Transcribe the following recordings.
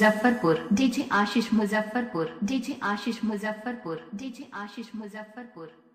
Muzaffarpur. DJ Ashish Muzaffarpur. DJ Ashish Muzaffarpur. DJ Ashish Muzaffarpur.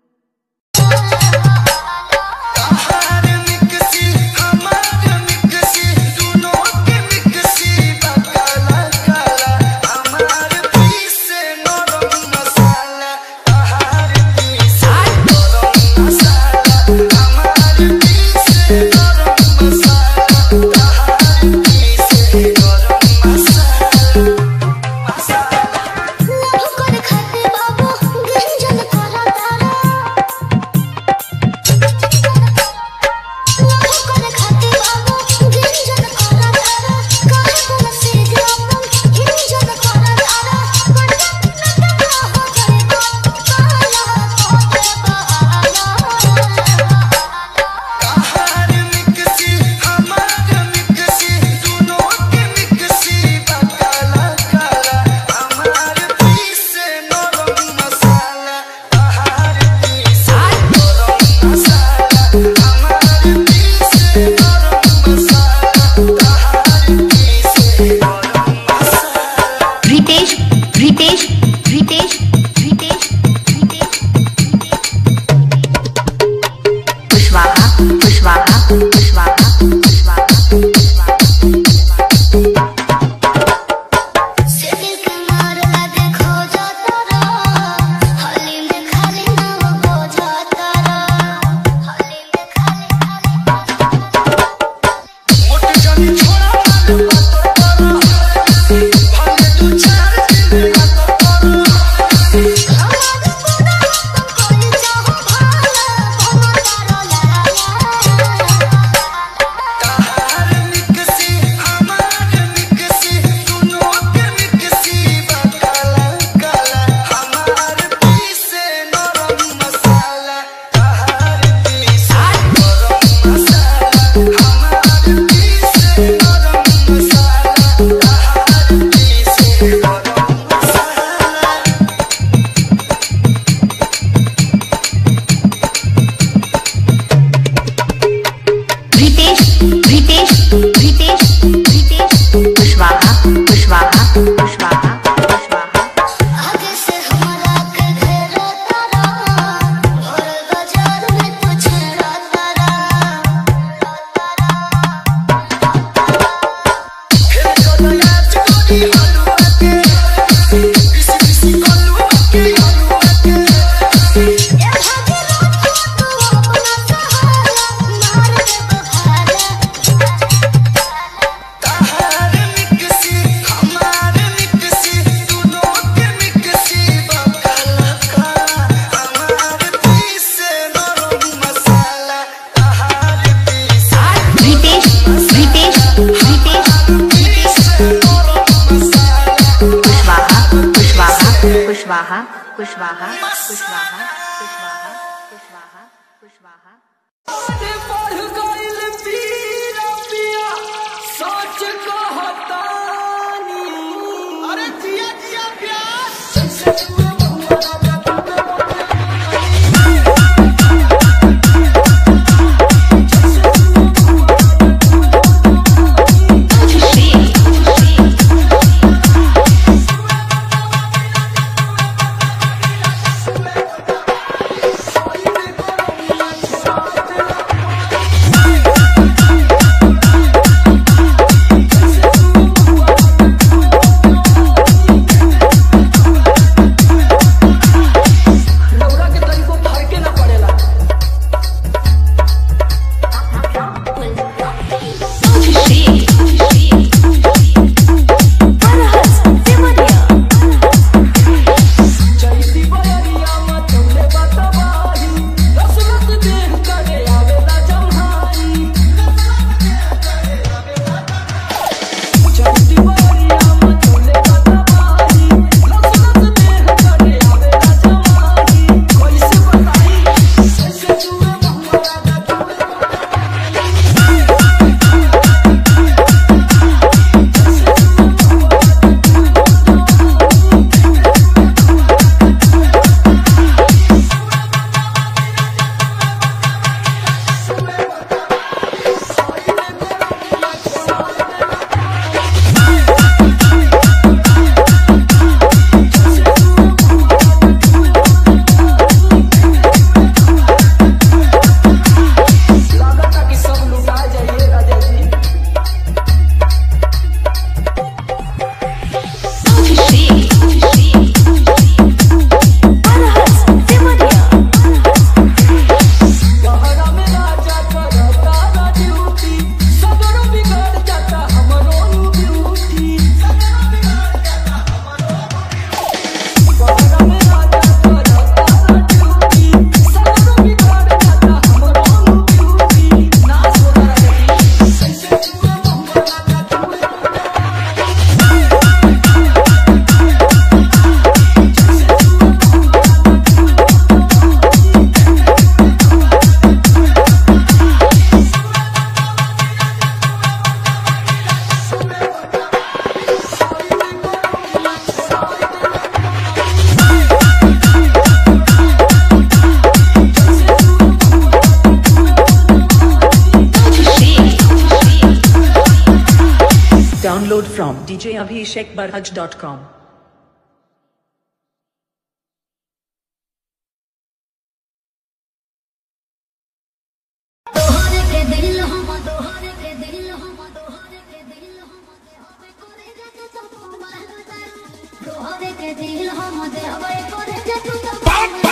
Kushwaha Kushwaha Kushwaha Download from djabhishekbarhaj.com. तोहरे के दिल हम करे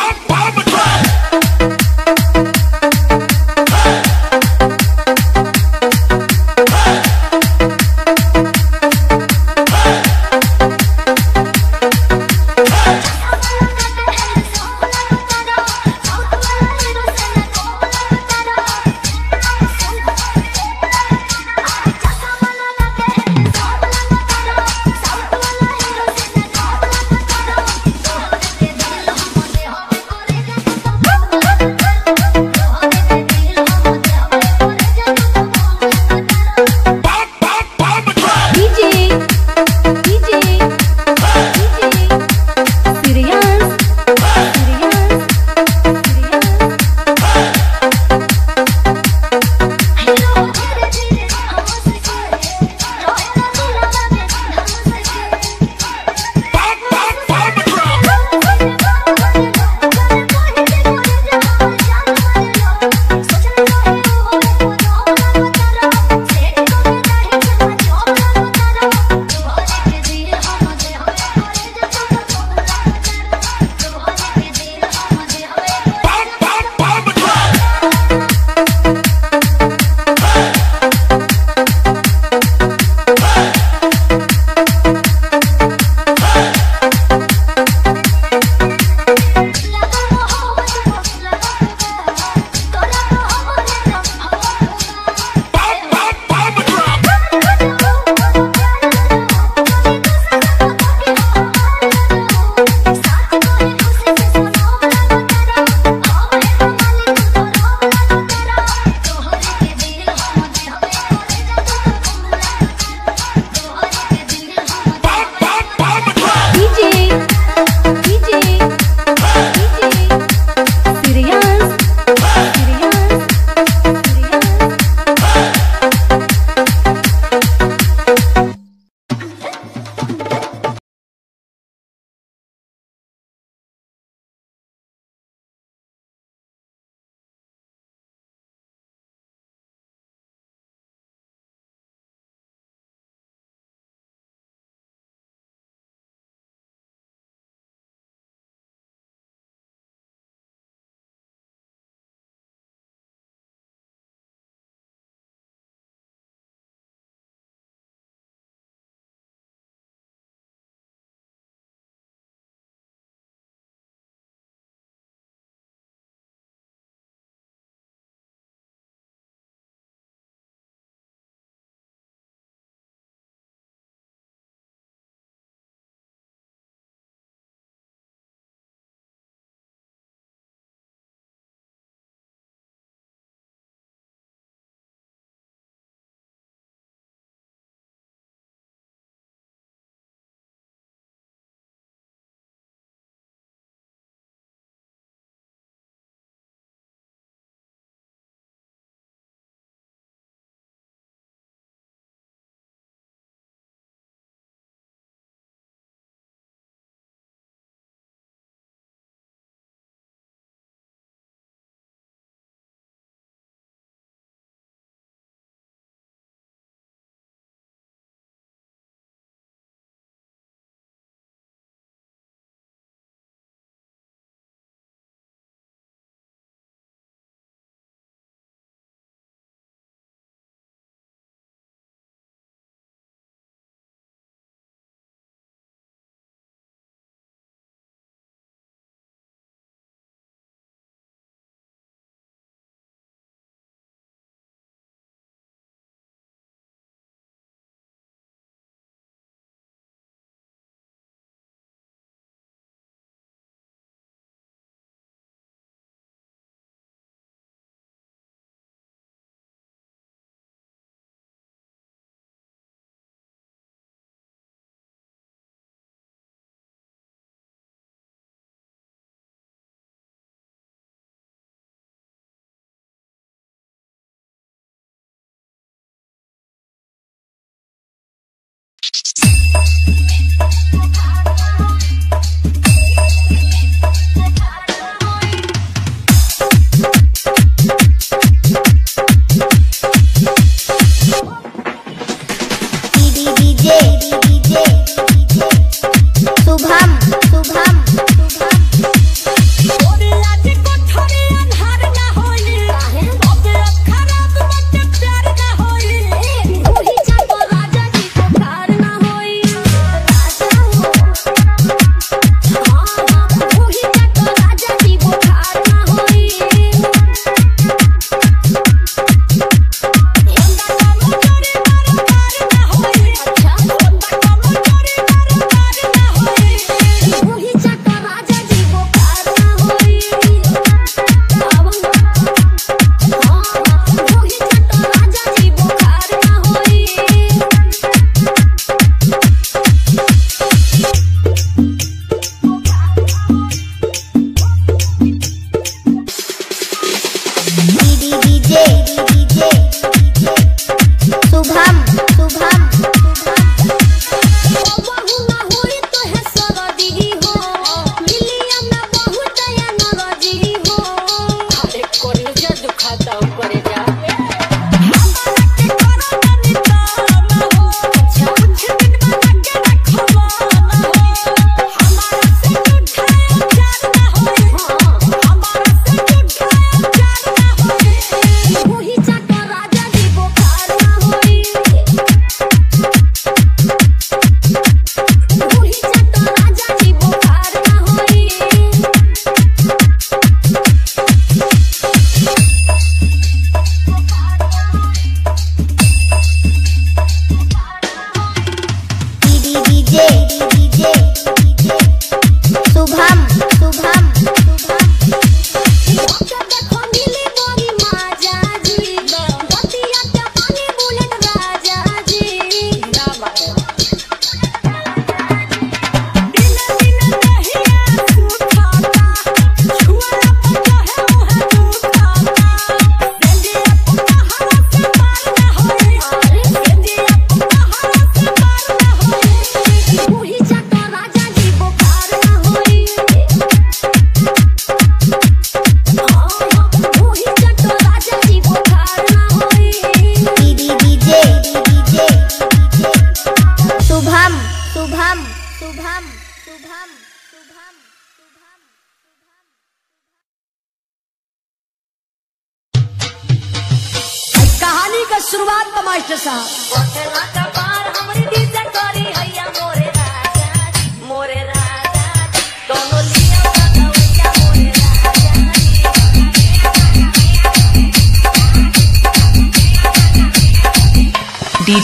Yeah.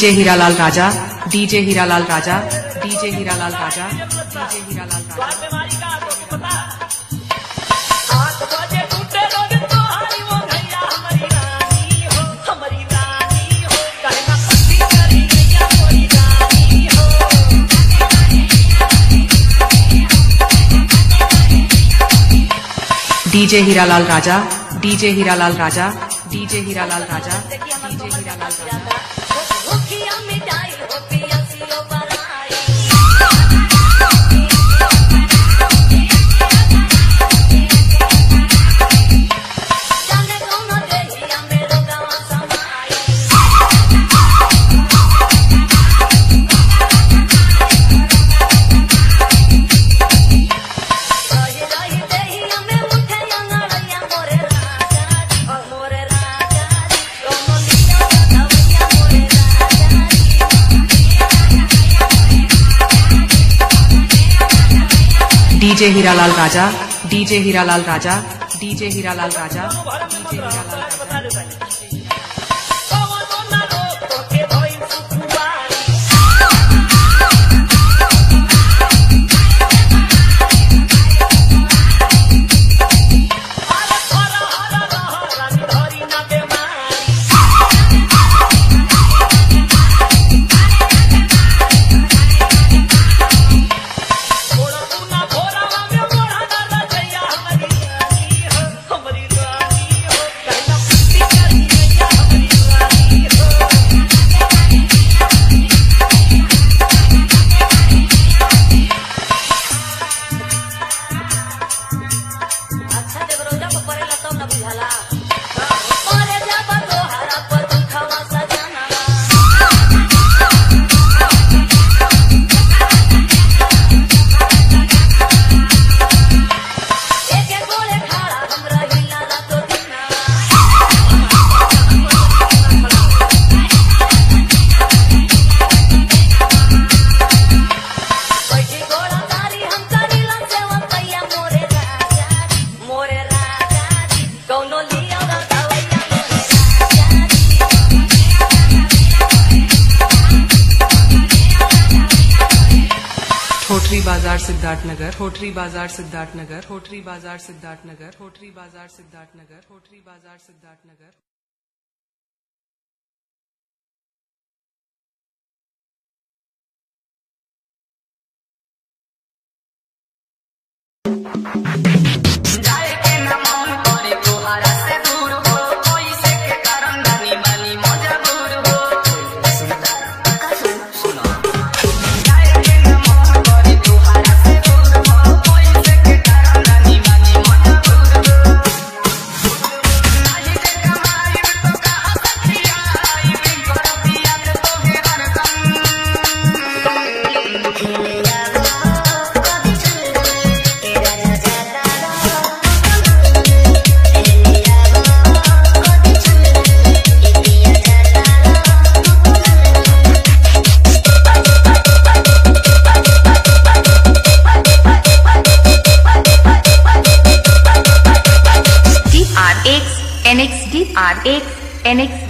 DJ Hiralal Raja, DJ Hiralal Raja, DJ Hiralal Raja, DJ Hiralal Raja. DJ Hiralal Raja, DJ Hiralal Raja DJ Hiralal Raja. DJ Hiralal Raja. DJ Hiralal Raja DJ Hiralal Raja DJ Hiralal Raja DJ Hiralal Raja. होटरी बाज़ार सिद्धार्थ नगर होटरी बाज़ार सिद्धार्थ नगर होटरी बाज़ार सिद्धार्थ नगर होटरी बाज़ार सिद्धार्थ नगर होटरी बाज़ार सिद्धार्थ नगर x and x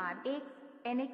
are x and x